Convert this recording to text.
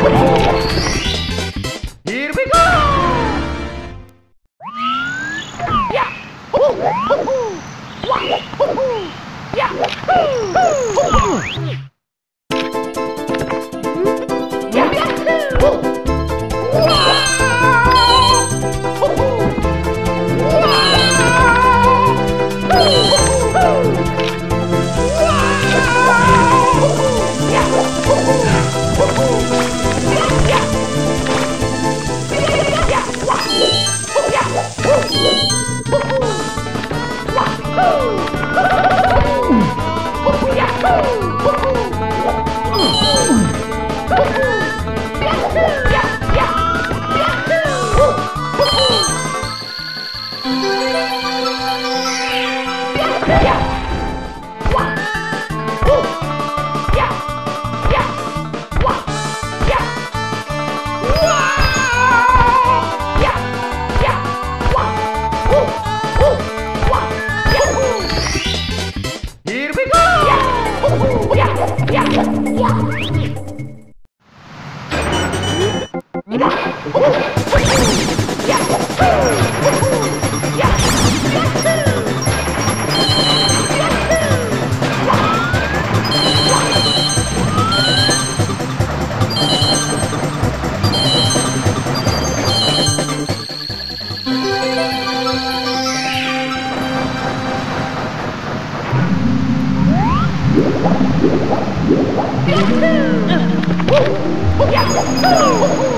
Here we go! Yeah! Hoo, hoo! Here we go! Yeah! Yahoo! Yahoo!